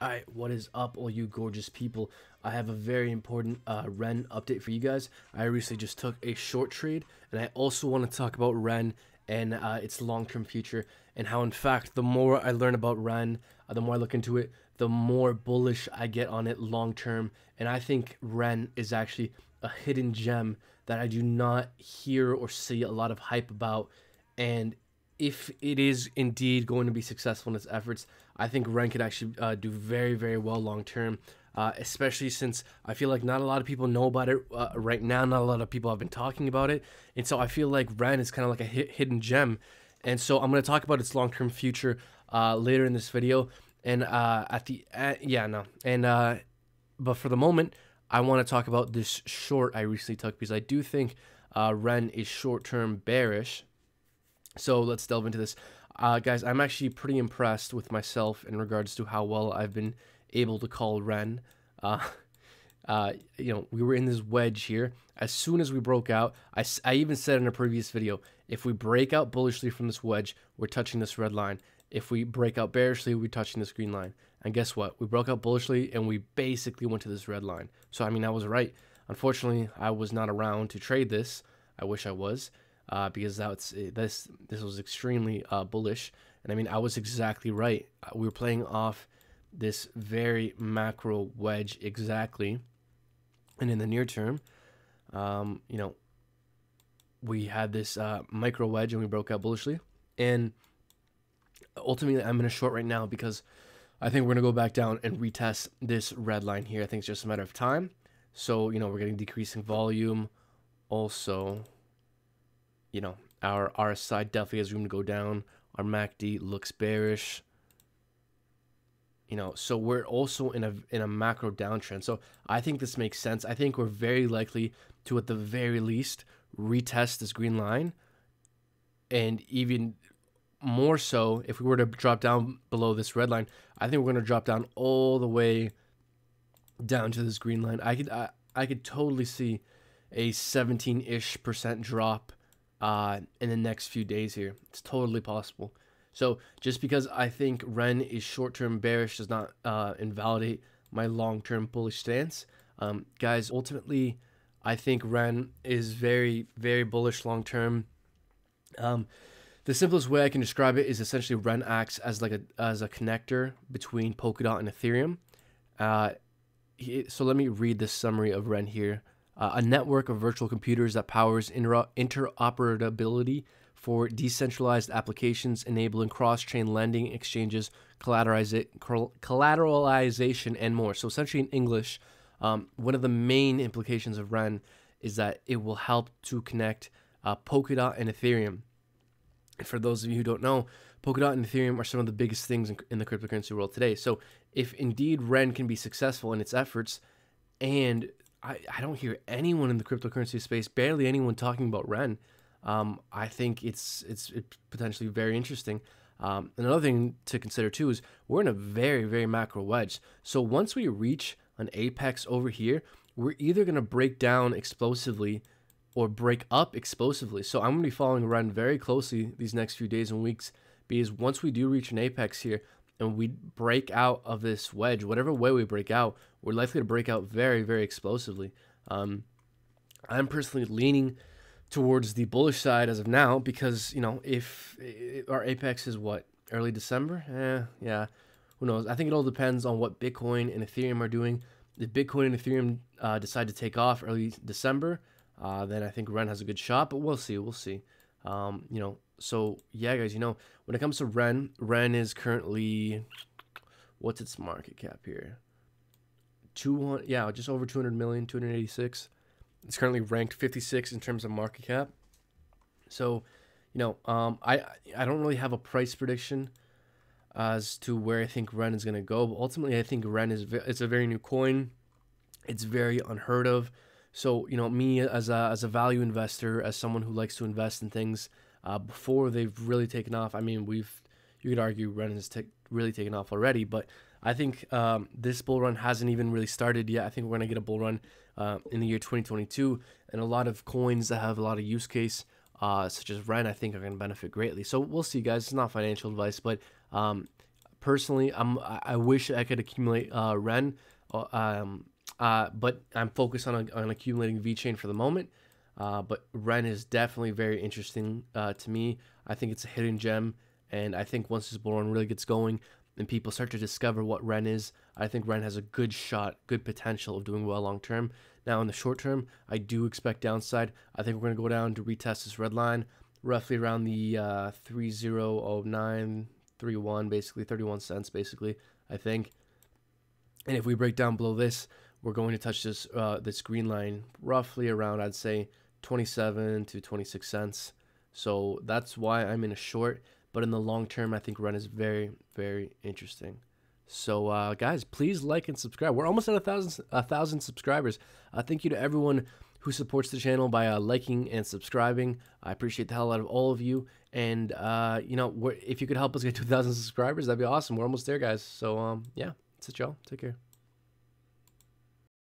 Alright, what is up, all you gorgeous people? I have a very important uh, Ren update for you guys. I recently just took a short trade, and I also want to talk about Ren and uh, its long-term future, and how, in fact, the more I learn about Ren, uh, the more I look into it, the more bullish I get on it long-term. And I think Ren is actually a hidden gem that I do not hear or see a lot of hype about, and if it is indeed going to be successful in its efforts, I think Ren could actually uh, do very, very well long term. Uh, especially since I feel like not a lot of people know about it uh, right now. Not a lot of people have been talking about it, and so I feel like Ren is kind of like a hidden gem. And so I'm going to talk about its long term future uh, later in this video. And uh, at the yeah no and uh, but for the moment, I want to talk about this short I recently took because I do think Ren is short term bearish so let's delve into this. Uh, guys, I'm actually pretty impressed with myself in regards to how well I've been able to call Ren. Uh, uh, you know, we were in this wedge here. As soon as we broke out, I, I even said in a previous video, if we break out bullishly from this wedge, we're touching this red line. If we break out bearishly, we're touching this green line. And guess what? We broke out bullishly and we basically went to this red line. So, I mean, I was right. Unfortunately, I was not around to trade this. I wish I was uh, because that's eh, this this was extremely uh, bullish, and I mean I was exactly right. Uh, we were playing off this very macro wedge exactly, and in the near term, um, you know, we had this uh, micro wedge and we broke out bullishly, and ultimately I'm in a short right now because I think we're gonna go back down and retest this red line here. I think it's just a matter of time. So you know we're getting decreasing volume. Also, you know, our RSI definitely has room to go down. Our MACD looks bearish. You know, so we're also in a in a macro downtrend. So I think this makes sense. I think we're very likely to at the very least retest this green line. And even more so, if we were to drop down below this red line, I think we're going to drop down all the way down to this green line. I could I, I could totally see a 17-ish percent drop uh, in the next few days here. It's totally possible. So just because I think Ren is short-term bearish does not uh, invalidate my long-term bullish stance. Um, guys, ultimately, I think Ren is very, very bullish long-term. Um, the simplest way I can describe it is essentially Ren acts as like a as a connector between Polkadot and Ethereum. Uh, so let me read the summary of Ren here uh, a network of virtual computers that powers inter- interoperability for decentralized applications, enabling cross-chain lending, exchanges, collateralization, and more. So essentially, in English, um, one of the main implications of Ren is that it will help to connect uh, Polkadot and Ethereum. For those of you who don't know, Polkadot and Ethereum are some of the biggest things in, in the cryptocurrency world today. So if indeed Ren can be successful in its efforts and I, I don't hear anyone in the cryptocurrency space, barely anyone talking about Ren. Um, I think it's it's, it's potentially very interesting. Um, another thing to consider too is we're in a very very macro wedge. So once we reach an apex over here, we're either going to break down explosively or break up explosively. So I'm going to be following Ren very closely these next few days and weeks because once we do reach an apex here, and we break out of this wedge, whatever way we break out, we're likely to break out very, very explosively. Um, I'm personally leaning towards the bullish side as of now because you know if, our apex is what early December, eh, yeah, who knows? I think it all depends on what Bitcoin and Ethereum are doing. If Bitcoin and Ethereum uh, decide to take off early December, uh, then I think Ren has a good shot. But we'll see, we'll see. Um, you know, so yeah, guys, you know, when it comes to Ren, Ren is currently what's its market cap here? 200 yeah, just over 200 million, 286. It's currently ranked 56 in terms of market cap. So, you know, um, I I don't really have a price prediction as to where I think Ren is going to go, but ultimately I think Ren is it's a very new coin. It's very unheard of. So, you know, me as a as a value investor, as someone who likes to invest in things uh, before they've really taken off. I mean, we've you could argue Ren has t- really taken off already, but I think um, this bull run hasn't even really started yet. I think we're gonna get a bull run uh, in the year 2022, and a lot of coins that have a lot of use case, uh, such as Ren, I think are gonna benefit greatly. So we'll see, guys. It's not financial advice, but um, personally, I'm I wish I could accumulate uh, Ren, uh, um, uh, but I'm focused on on accumulating VeChain for the moment. Uh, but Ren is definitely very interesting uh, to me. I think it's a hidden gem, and I think once this bull run really gets going and people start to discover what Ren is, I think Ren has a good shot, good potential of doing well long term. Now, in the short term, I do expect downside. I think we're going to go down to retest this red line roughly around the uh, 300931, basically 31 cents, basically, I think. And if we break down below this, we're going to touch this uh, this green line roughly around, I'd say, 27 to 26 cents. So that's why I'm in a short. But in the long term, I think Ren is very, very interesting. So, uh, guys, please like and subscribe. We're almost at a thousand, a thousand subscribers. Uh, thank you to everyone who supports the channel by uh, liking and subscribing. I appreciate the hell out of all of you. And, uh, you know, if you could help us get 2,000 subscribers, that'd be awesome. We're almost there, guys. So, um, yeah, that's it, y'all. Take care.